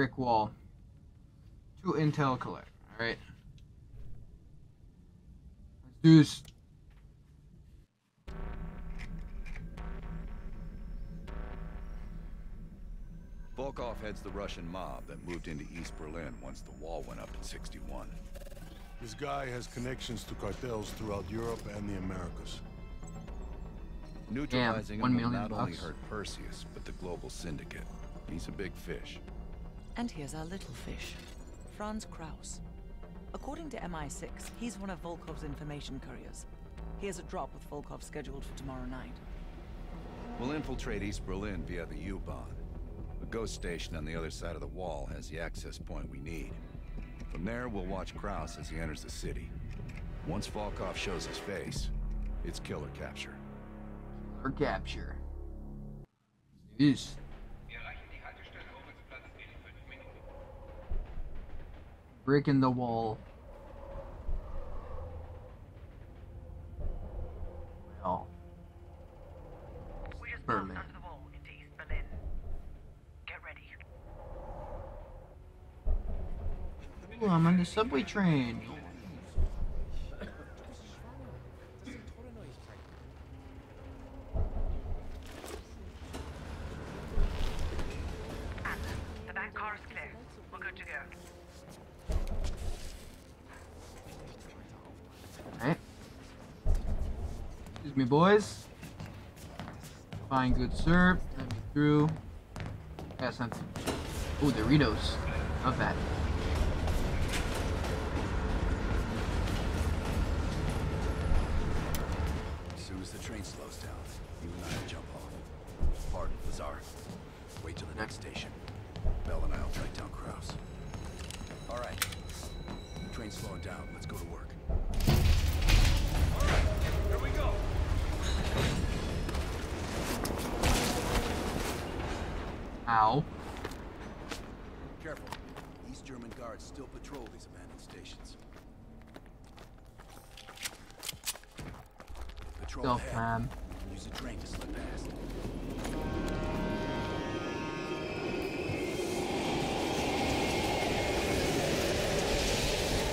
brick wall. to intel collect. Alright. Let's do this. Volkov heads the Russian mob that moved into East Berlin once the wall went up in 61. This guy has connections to cartels throughout Europe and the Americas. Neutralizing one him will million not only hurt Perseus, but the global syndicate. He's a big fish. And here's our little fish, Franz Kraus. According to MI6, he's one of Volkov's information couriers. He has a drop with Volkov scheduled for tomorrow night. We'll infiltrate East Berlin via the U-Bahn. The ghost station on the other side of the wall has the access point we need. From there, we'll watch Kraus as he enters the city. Once Volkov shows his face, it's killer capture. Or capture. Let's do Brick in the wall. Well. We just Berlin. under the wall into East Berlin. Get ready. Ooh, I'm on the subway train. Me, boys. Fine, good sir. Let me through. Got something. Ooh, Doritos. Not bad.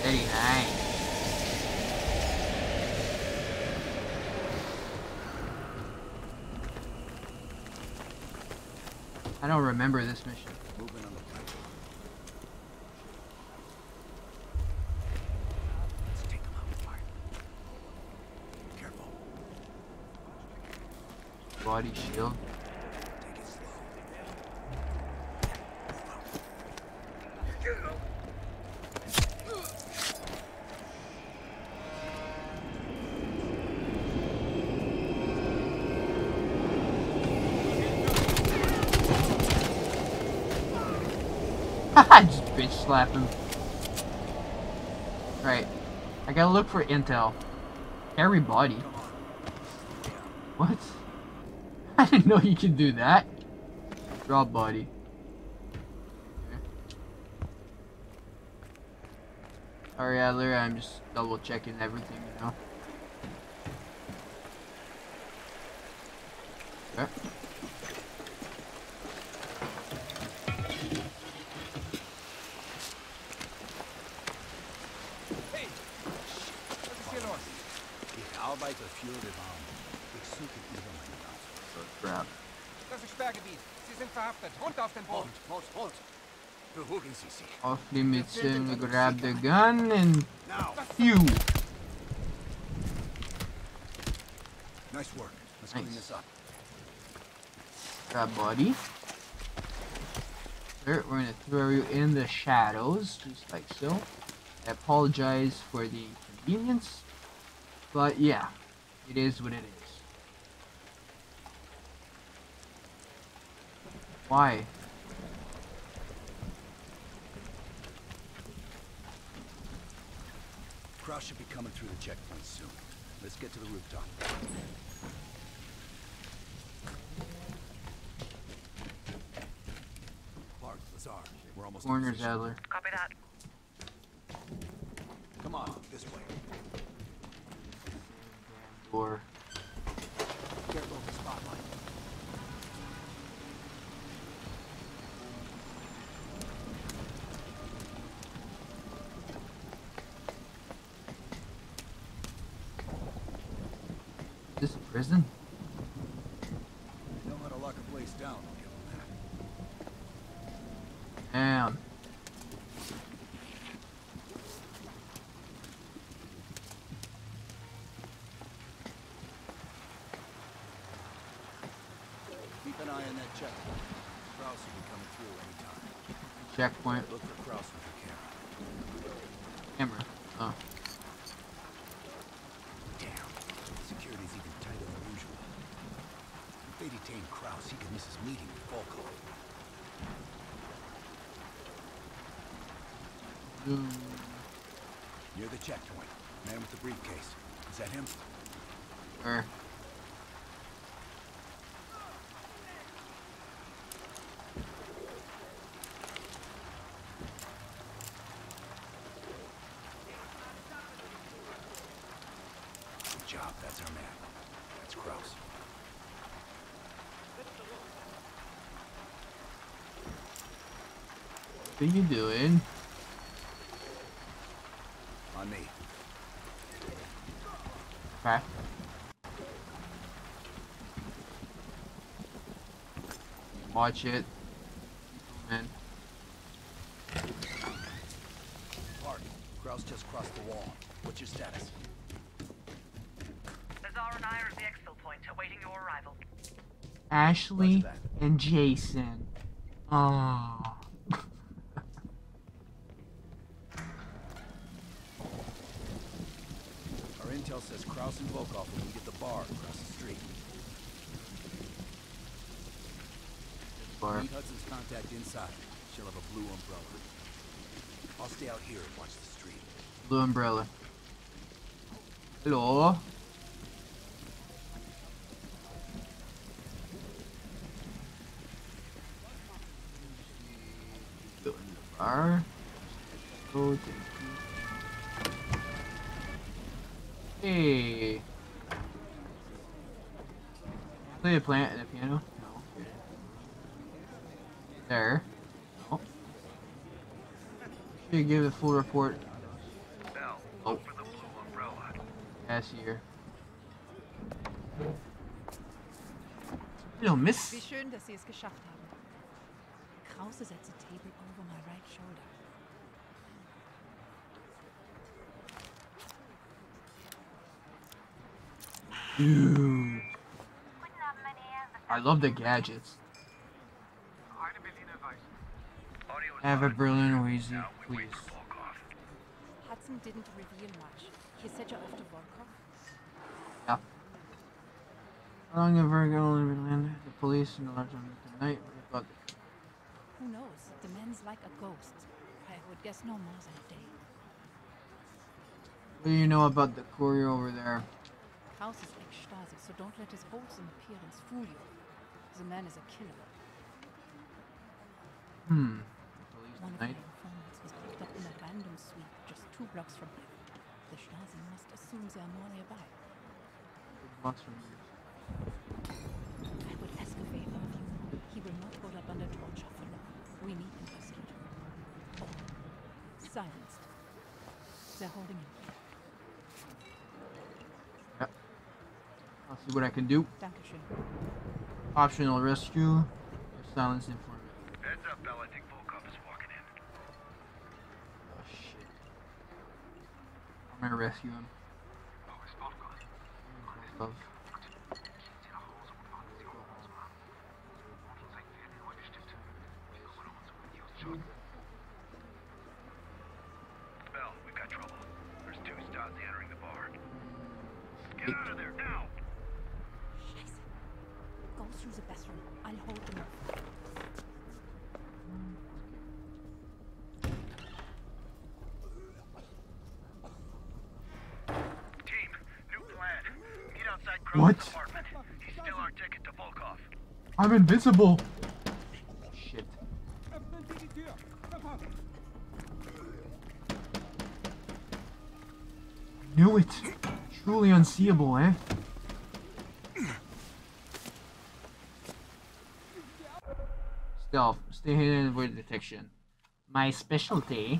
Very nice. I don't remember this mission. Movement on the platform. Let's take them out apart. Careful. Body shield. Take it slow. Just bitch slap him. Right. I gotta look for intel. Carry body. What? I didn't know you could do that. Drop body. Sorry, Adler, I'm just double checking everything, you know. Off limits and grab the gun and phew. Nice work. Let's clean Nice. this up. Grab body. Sir, we're gonna throw you in the shadows, just like so. I apologize for the inconvenience, but yeah, it is what it is. Why? Kraus should be coming through the checkpoint soon. Let's get to the rooftop. Clark, Lazar, we're almost in Corners, position. Adler. Copy that. Come on, this way. Or This a prison? Know how to lock a place down, I'll give 'em that. Damn. Keep an eye on that checkpoint. Will be coming through anytime. Checkpoint. Look for Kraus with your camera. Camera. Oh. Damn. Security's even tighter than usual. If they detain Kraus, he could miss his meeting with Volkov. Ooh. Near the checkpoint. Man with the briefcase. Is that him? Er. Good job. That's our man. That's Kraus. What are you doing? On me. Okay. Watch it. Man. Park. Kraus just crossed the wall. What's your status? Lazar and I are at the exfil point, awaiting your arrival. Ashley and Jason. Ah. Our intel says Kraus and Volkov will meet at the bar across the street. Bar. Meet Hudson's contact inside. She'll have a blue umbrella. I'll stay out here and watch the street. Blue umbrella. Hello. Go in the bar. Go to Hey. Play a plant the piano? No. There. Oh. Should give a full report. Bell, Oh. look for the blue umbrella. Cashier. Hello, Wie Miss. schön, dass Sie es geschafft haben. Kraus setzt the table over my right shoulder. Dude. I love the gadgets. Audio is Have a fine. Berlin Wheezy, Now we wait please. Hudson didn't reveal much. He said you're after Volkov. Yep. How long have we going to land? The police and the large on tonight. What about Who knows? The man's like a ghost. I would guess no more than a day. What do you know about the courier over there? Kraus is ex-Stasi, so don't let his wholesome appearance fool you. The man is a killer. Hmm. One of my informants was picked up in a random sweep just two blocks from here. The Stasi must assume they are more nearby. Box from here. I would ask a favor of you. He will not hold up under torture for long. We need him rescued. Oh, silenced. They're holding him. I'll see what I can do. Optional rescue. Silence informant. Now! Scheiße. Go through the bathroom. I'll hold them off. Team, new plan. Meet outside What? Kraus' apartment. He's still our ticket to Volkov. I'm invincible. Shit. Knew it. Truly unseeable, eh? Stealth. Stay hidden and avoid detection. My specialty.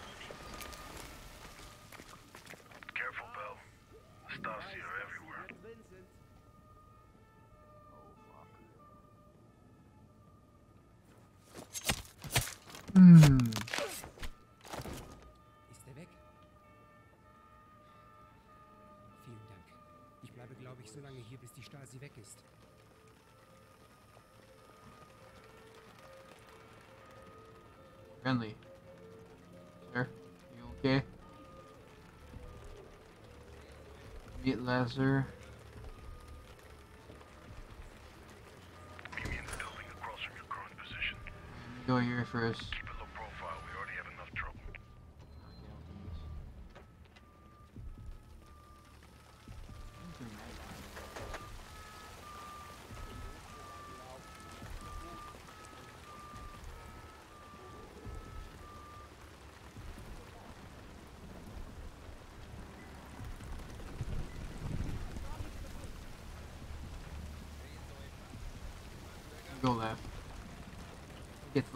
Friendly. Sir, you okay? Meet Lazar. Meet me in the building across from your current position. Go here first.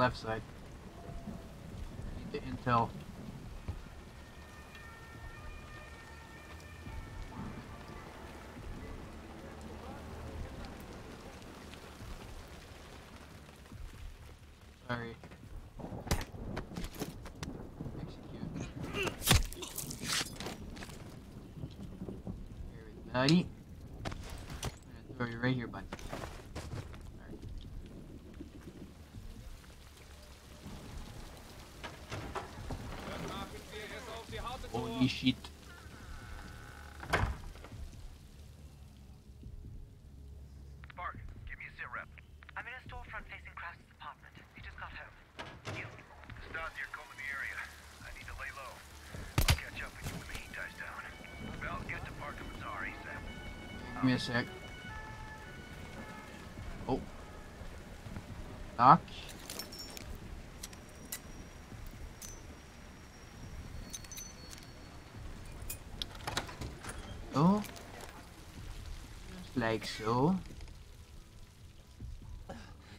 Left side. Need the intel. Sorry. Execute. Here, buddy. I'm gonna throw you right here, buddy. Alright. Holy shit. Spark, give me a sit rep. I'm in a storefront facing Kraus's apartment. He just got home. You. Stasi are combing the area. I need to lay low. I'll catch up with you when the heat dies down. Bell, get to Parker Bazaar ASAP. Give me a sec. Oh. Doc. Oh. Just like so.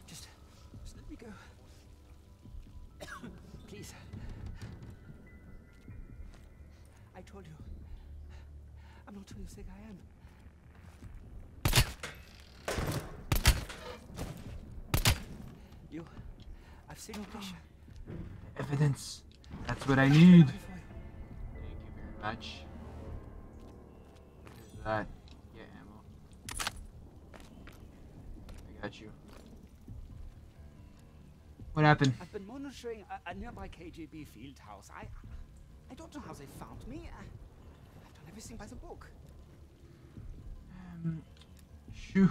Just, just let me go. Please. I told you. I'm not who you think I am. You. I've seen your oh. picture. Evidence. That's what I need. Monitoring a, a nearby KGB field house. I, I don't know how they found me. I, I've done everything by the book. Um, shoot.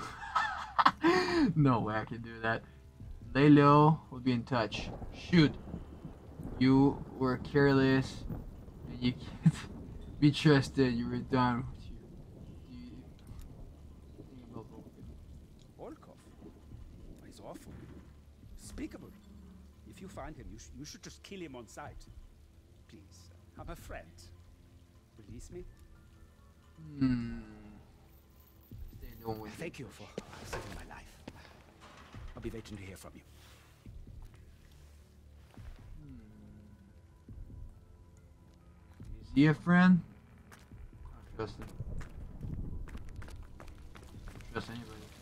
no way I can do that. Lay low. We'll be in touch. Shoot. You were careless, and you can't be trusted. You were done with you. you think about Vulcan. Volkov. He's awful. Despicable. Find him, you, sh- you should just kill him on sight. Please, I'm a friend. Release me. Hmm. Thank you for saving my life. I'll be waiting to hear from you. Is he a friend? I don't trust him. Don't trust anybody.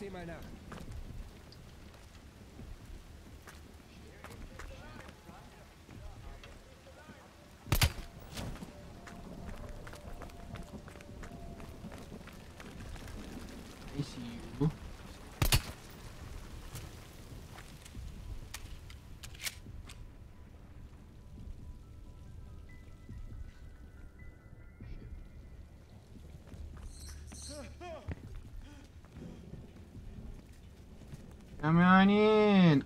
Ich Come on in.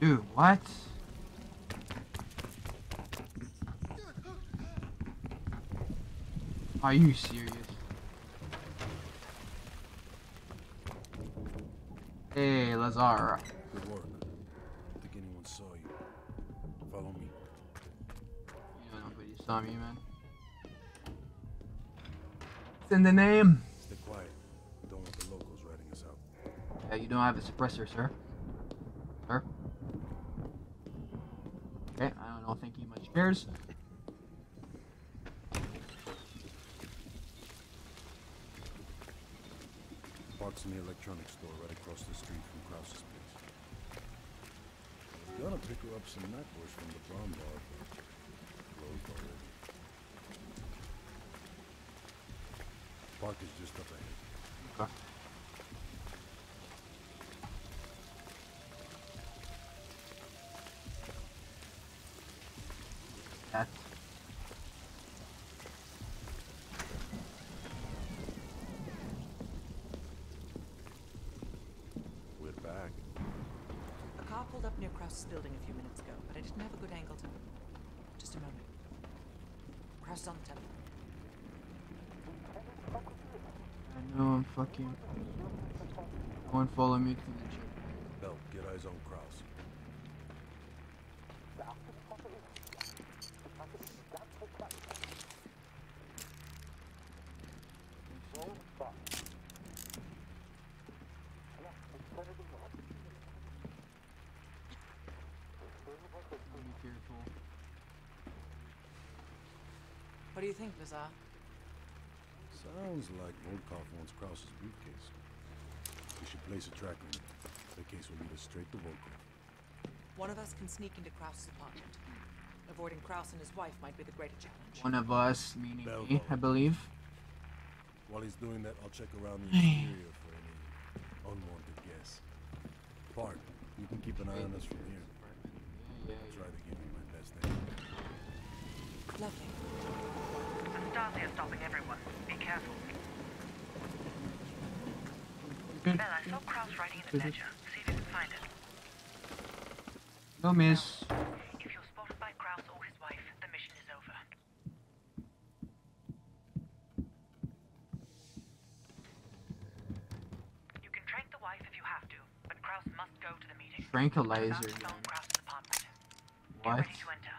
Dude, what? Are you serious? Hey, Lazara. Saw me, man. It's in the name. Stay quiet. We don't want the locals us out. Yeah, you don't have a suppressor, sir. Sir. Okay, I don't think he much cares. Parks in the electronics store right across the street from Kraus's place. I was gonna pick her up some knackwurst from the brown bar, but closed already. Park is just up ahead. Okay. That. We're back. A car pulled up near Kraus's building a few minutes ago, but I didn't have a good angle to... Just a moment. Kraus is on the telephone. I know I'm fucking. Go and follow me to the gym. Bell, get eyes on Kraus. Be careful. What do you think, Lazar? Sounds like Volkov wants Kraus's briefcase. We should place a tracker in it. The case will lead us straight to Volkov. One of us can sneak into Kraus's apartment. Avoiding Kraus and his wife might be the greater challenge. One of us, meaning Bell me, I believe. While he's doing that, I'll check around the interior for any unwanted guests. Bart, you can keep an eye on us from here. Yeah, I'll try to give you my best aid. Lovely. The Stasi are stopping everyone. Hmm. Careful. yeah. Bell, I saw Kraus writing in the ledger. See if you can find it. No miss. If you're spotted by Kraus or his wife, the mission is over. You can trank the wife if you have to, but Kraus must go to the meeting. Tranquilizer About to gun. phone Kraus's apartment. Get What? ready to enter.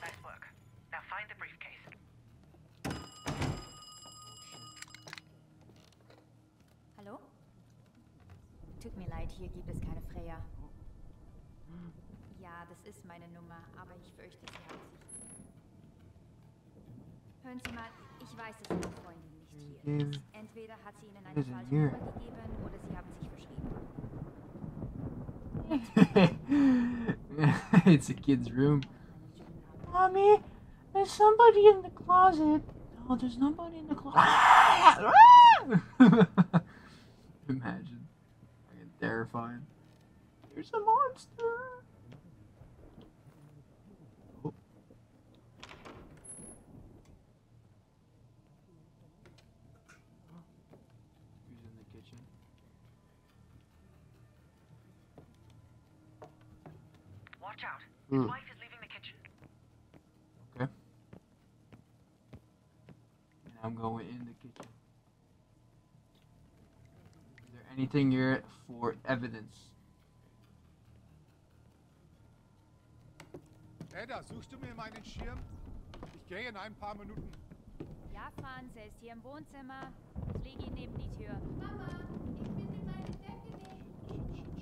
Nice work. Now find the briefcase. Hallo? Tut mir leid, hier gibt es keine Freya. Ja, das ist meine Nummer, aber ich fürchte, sie hat sich. Hören Sie mal, ich weiß, dass Ihre Freundin nicht hier Geben. ist. Entweder hat sie Ihnen eine Wer ist denn falsche hier? Nummer gegeben oder Sie haben sich verschrieben. it's a kid's room. Mommy, there's somebody in the closet. No, there's nobody in the closet. Imagine. Fucking terrifying. There's a monster. Oh. Who's in the kitchen? Watch out. His Hmm. wife is leaving the kitchen. Okay. And I'm going in the kitchen. Is there anything here for evidence? Ada, suchst du mir meinen Schirm? Ich gehe in ein paar Minuten. Ja, Franz, er ist hier im Wohnzimmer. Ich lege ihn neben die Tür. Mama, ich finde meine Decke nicht.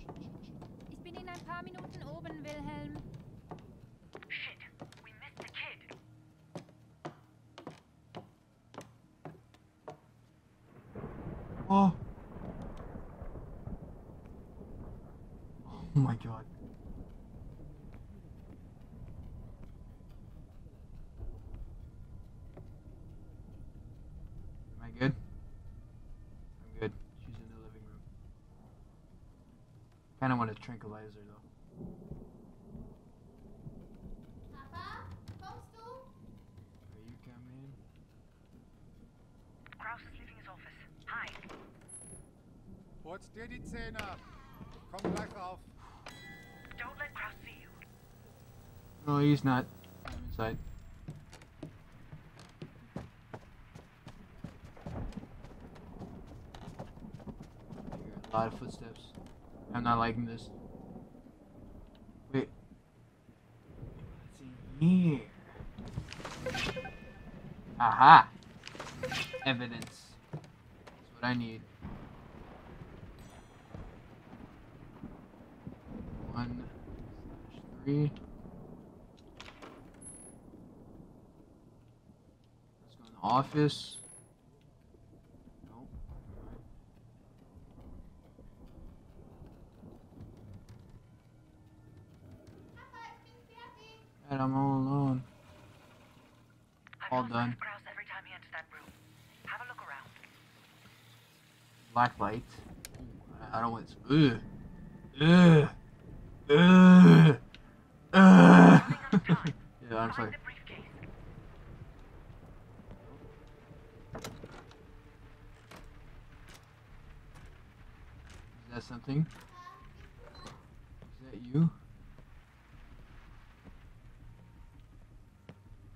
Ich bin in ein paar Minuten oben, Wilhelm. Shit. We missed the kid. Oh. Oh my god. Am I good? I'm good. She's in the living room. Kinda want to tranquilize her though. Papa, kommst du? Are you coming? Hi. Putz dir die Zähne ab. Komm gleich rauf. Don't let Kraus see you. No, he's not. I'm inside. A lot of footsteps. I'm not liking this. Wait. What's in here? Aha! Evidence. That's what I need. One slash three. Let's go in the office. Nope. And I'm all alone. All done. Kraus every time he enters that room. Have a look around. Black light. I- I don't want. Ugh. Ugh. Ugh. Ugh. yeah, I'm sorry. Something? Is that you?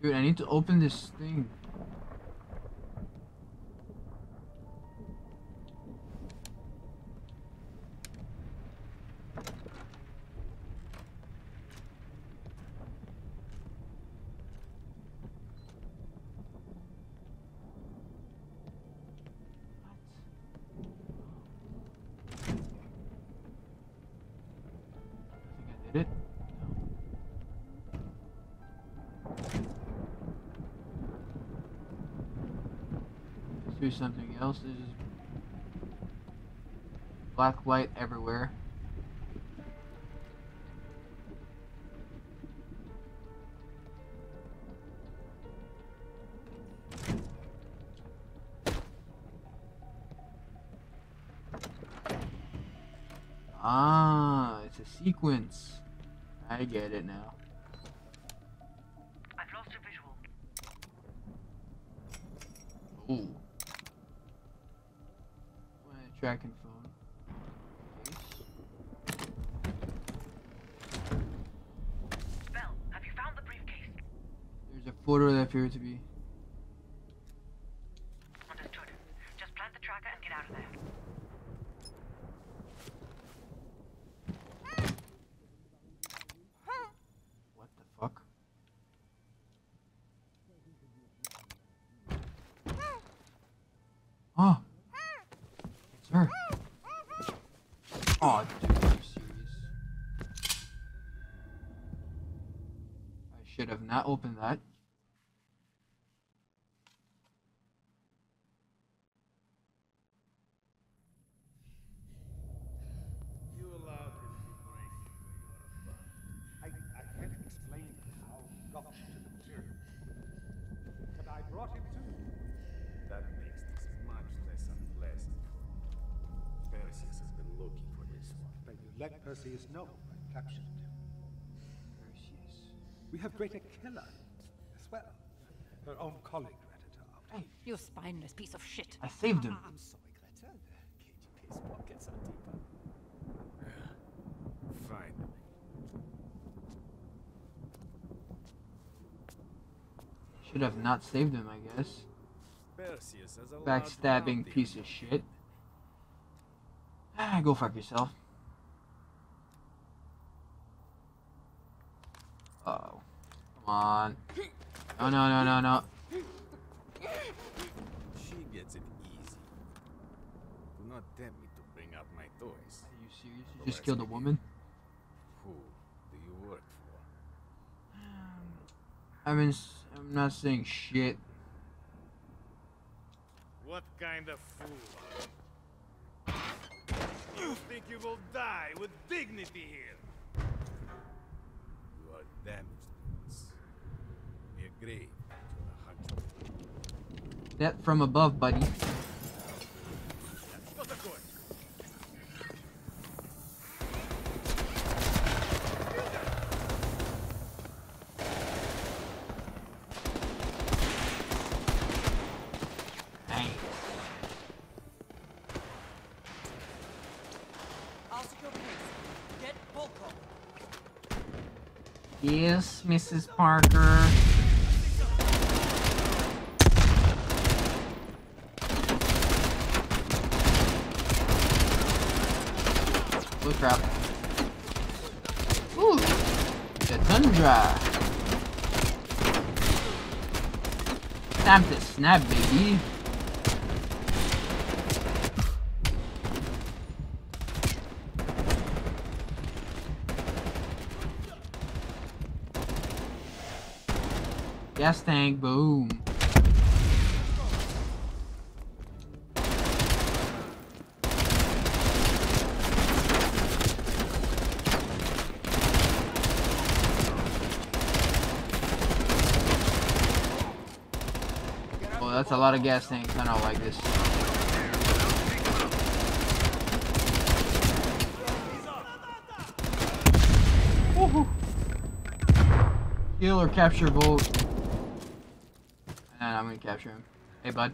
Dude, I need to open this thing. Let's something else. There's just black light everywhere. Ah, it's a sequence. I get it now. I've lost your visual. Ooh. My tracking phone. Bell, have you found the briefcase? A photo that appears to be. Understood. Just plant the tracker and get out of there. What the fuck? Oh! It's her! Oh, dude, are you serious? I should have not opened that. You allowed him to break you when you were a bug. I, I can't explain how he got to the material. But I brought him to you. That makes this much less unpleasant. Perseus has been looking for this one. Then you let Perseus know and captured him. Perseus. We have Greater Killer as well. Her own colleague, Greta Hey, You spineless piece of shit. I saved him. I'm sorry, Greta. The KGB's pockets are deeper. Finally. Should have not saved him, I guess. Perseus has allowed Backstabbing piece of shit. Ah, go fuck yourself. Uh oh. Come on. No, no, no, no, no. She gets it easy. Do not tempt me to bring out my toys. Are you serious? You just killed a woman? Who do you work for? I mean, I'm not saying shit. What kind of fool? You think you will die with dignity here? That from above, buddy. Yes, Mrs. Parker. Oh crap. Ooh, the tundra. Time to snap, baby. Gas tank, boom. Oh, that's a lot of gas tanks. I don't like this. Kill or capture Volt. And I'm gonna capture him. Hey, bud.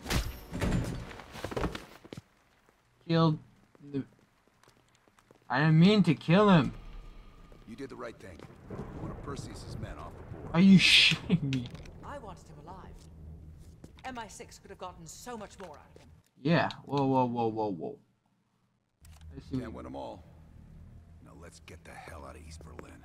Killed the. I didn't mean to kill him. You did the right thing. One of Perseus's men off the board. Are you shitting me? I wanted him alive. MI6 could have gotten so much more out of him. Yeah. Whoa, whoa, whoa, whoa, whoa. Let's see. Can't win them all. Now let's get the hell out of East Berlin.